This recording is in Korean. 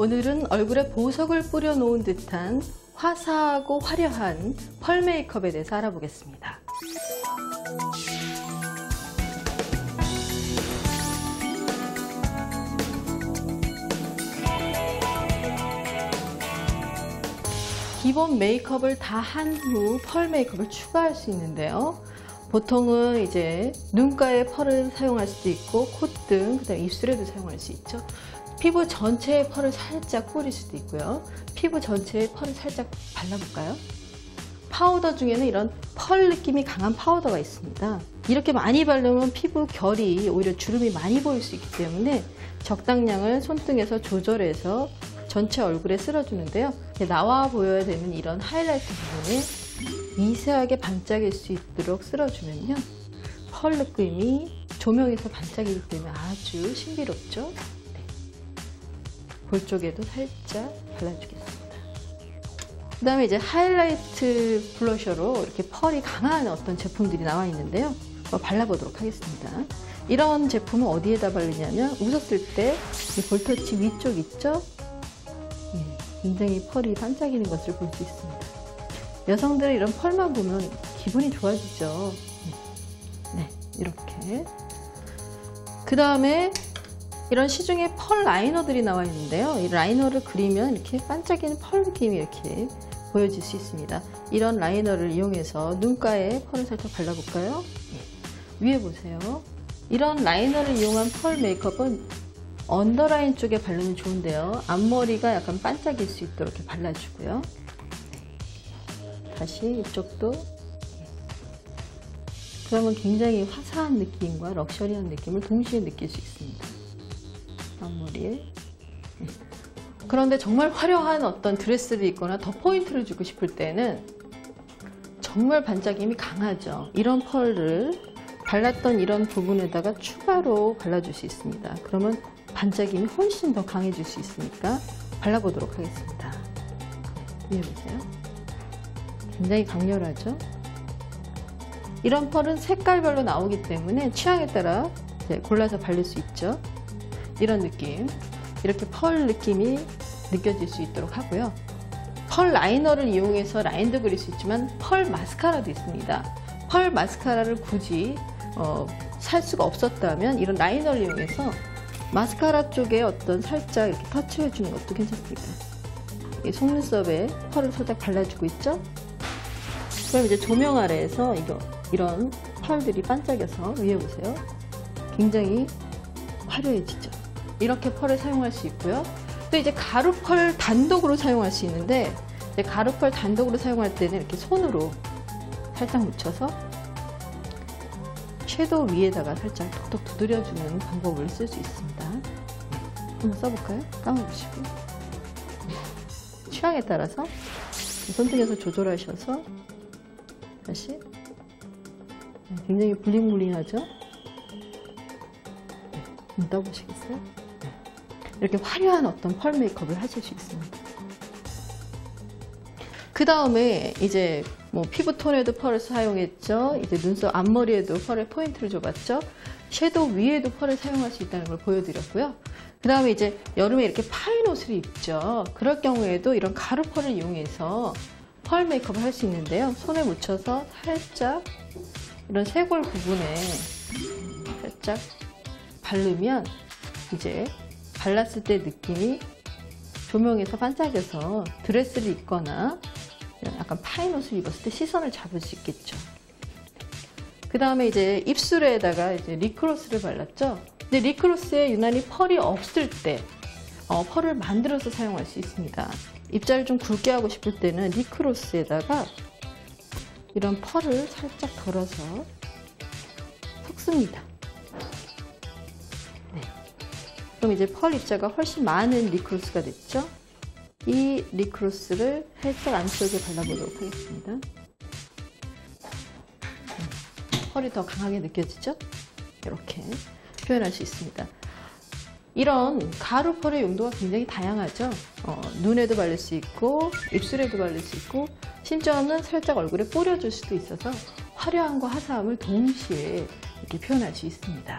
오늘은 얼굴에 보석을 뿌려 놓은 듯한 화사하고 화려한 펄 메이크업에 대해서 알아보겠습니다. 기본 메이크업을 다 한 후 펄 메이크업을 추가할 수 있는데요. 보통은 이제 눈가에 펄을 사용할 수도 있고 콧등, 그다음 입술에도 사용할 수 있죠. 피부 전체에 펄을 살짝 뿌릴 수도 있고요. 피부 전체에 펄을 살짝 발라볼까요? 파우더 중에는 이런 펄 느낌이 강한 파우더가 있습니다. 이렇게 많이 바르면 피부 결이 오히려 주름이 많이 보일 수 있기 때문에 적당량을 손등에서 조절해서 전체 얼굴에 쓸어주는데요. 나와 보여야 되는 이런 하이라이트 부분에 미세하게 반짝일 수 있도록 쓸어주면요. 펄 느낌이 조명에서 반짝이기 때문에 아주 신비롭죠. 네. 볼 쪽에도 살짝 발라주겠습니다. 그 다음에 이제 하이라이트 블러셔로 이렇게 펄이 강한 어떤 제품들이 나와 있는데요. 발라보도록 하겠습니다. 이런 제품은 어디에다 바르냐면 웃었을 때 볼터치 위쪽 있죠? 예, 굉장히 펄이 반짝이는 것을 볼 수 있습니다. 여성들의 이런 펄만 보면 기분이 좋아지죠. 네, 이렇게. 그 다음에 이런 시중에 펄 라이너들이 나와 있는데요. 이 라이너를 그리면 이렇게 반짝이는 펄 느낌이 이렇게 보여질 수 있습니다. 이런 라이너를 이용해서 눈가에 펄을 살짝 발라볼까요? 네. 위에 보세요. 이런 라이너를 이용한 펄 메이크업은 언더라인 쪽에 바르면 좋은데요. 앞머리가 약간 반짝일 수 있도록 이렇게 발라주고요. 다시 이쪽도 그러면 굉장히 화사한 느낌과 럭셔리한 느낌을 동시에 느낄 수 있습니다. 앞머리에 그런데 정말 화려한 어떤 드레스를 입거나 더 포인트를 주고 싶을 때는 정말 반짝임이 강하죠. 이런 펄을 발랐던 이런 부분에다가 추가로 발라줄 수 있습니다. 그러면 반짝임이 훨씬 더 강해질 수 있으니까 발라보도록 하겠습니다. 위에 보세요. 굉장히 강렬하죠? 이런 펄은 색깔별로 나오기 때문에 취향에 따라 골라서 바를 수 있죠. 이런 느낌. 이렇게 펄 느낌이 느껴질 수 있도록 하고요. 펄 라이너를 이용해서 라인도 그릴 수 있지만 펄 마스카라도 있습니다. 펄 마스카라를 굳이 어, 살 수가 없었다면 이런 라이너를 이용해서 마스카라 쪽에 어떤 살짝 이렇게 터치해 주는 것도 괜찮습니다. 속눈썹에 펄을 살짝 발라주고 있죠? 그럼 이제 조명 아래에서 이거, 이런 펄들이 반짝여서 위에 보세요. 굉장히 화려해지죠. 이렇게 펄을 사용할 수 있고요. 또 이제 가루 펄 단독으로 사용할 수 있는데 가루 펄 단독으로 사용할 때는 이렇게 손으로 살짝 묻혀서 섀도우 위에다가 살짝 톡톡 두드려주는 방법을 쓸 수 있습니다. 네. 한번 써볼까요? 네. 취향에 따라서 손등에서 조절하셔서 다시 네, 굉장히 블링블링하죠? 네. 한번 떠보시겠어요? 이렇게 화려한 어떤 펄 메이크업을 하실 수 있습니다. 그 다음에 이제 뭐 피부톤에도 펄을 사용했죠. 이제 눈썹 앞머리에도 펄에 포인트를 줘봤죠. 섀도우 위에도 펄을 사용할 수 있다는 걸 보여드렸고요. 그 다음에 이제 여름에 이렇게 파인 옷을 입죠. 그럴 경우에도 이런 가루 펄을 이용해서 펄 메이크업을 할 수 있는데요. 손에 묻혀서 살짝 이런 쇄골 부분에 살짝 바르면 이제 발랐을 때 느낌이 조명에서 반짝여서 드레스를 입거나 약간 파인 옷을 입었을 때 시선을 잡을 수 있겠죠. 그 다음에 이제 입술에다가 이제 립글로스를 발랐죠. 근데 립글로스에 유난히 펄이 없을 때 어, 펄을 만들어서 사용할 수 있습니다. 입자를 좀 굵게 하고 싶을 때는 립글로스에다가 이런 펄을 살짝 덜어서 섞습니다. 그럼 이제 펄 입자가 훨씬 많은 립글로스가 됐죠? 이 립글로스를 살짝 안쪽에 발라보도록 하겠습니다. 펄이 더 강하게 느껴지죠? 이렇게 표현할 수 있습니다. 이런 가루 펄의 용도가 굉장히 다양하죠. 어, 눈에도 바를 수 있고 입술에도 바를 수 있고 심지어는 살짝 얼굴에 뿌려줄 수도 있어서 화려함과 화사함을 동시에 이렇게 표현할 수 있습니다.